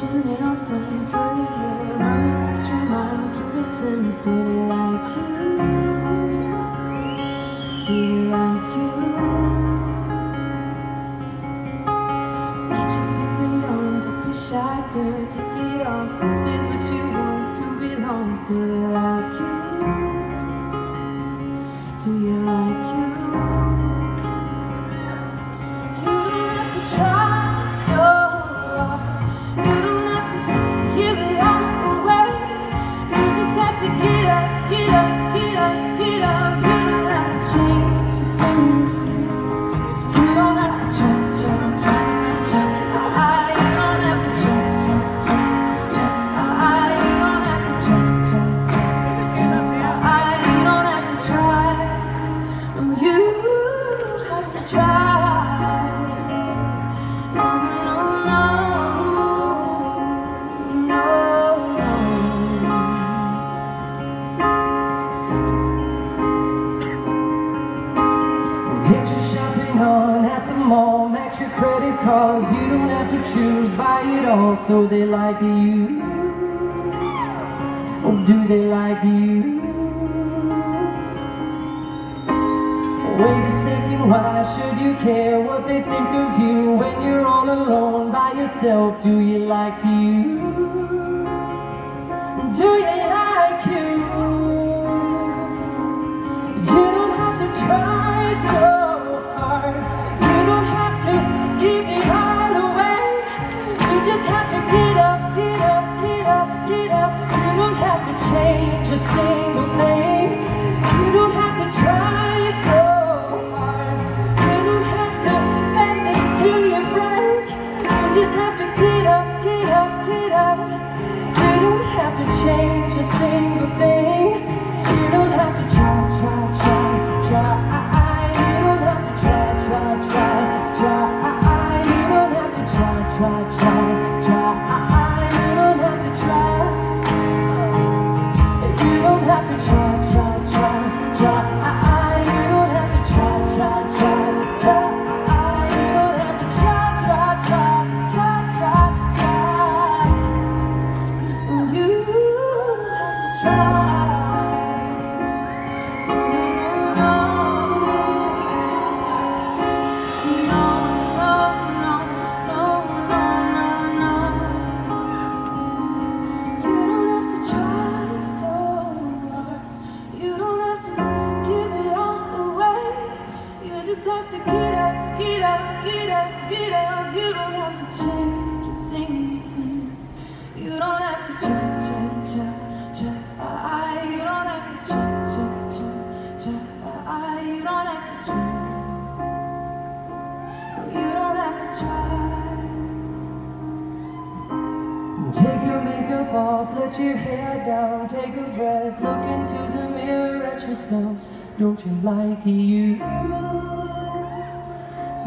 stone, curl your hair, run the extra mile, keep missing, so they like you. Do they like you? Get your sexy on, don't be shy, girl, take it off. This is what you want to belong, so they like you. Do you like Get your shopping on at the mall, max your credit cards. You don't have to choose, buy it all, so they like you. Or do they like you? Wait a second, why should you care what they think of you when you're all alone by yourself? Do you like you? Do you like you? You don't have to try so hard. You don't have to give it all away. You just have to get up, get up, get up, get up. You don't have to change a single thing. You don't have to try You don't have to change a single thing. You don't have to try. You don't have to try. You don't have to try. You don't have to try. Take your makeup off, let your hair down, take a breath, look into the mirror at yourself. Don't you like you?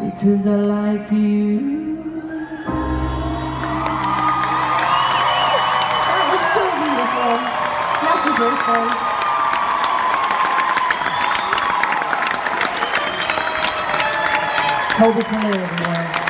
Because I like you. Hope it can everyone.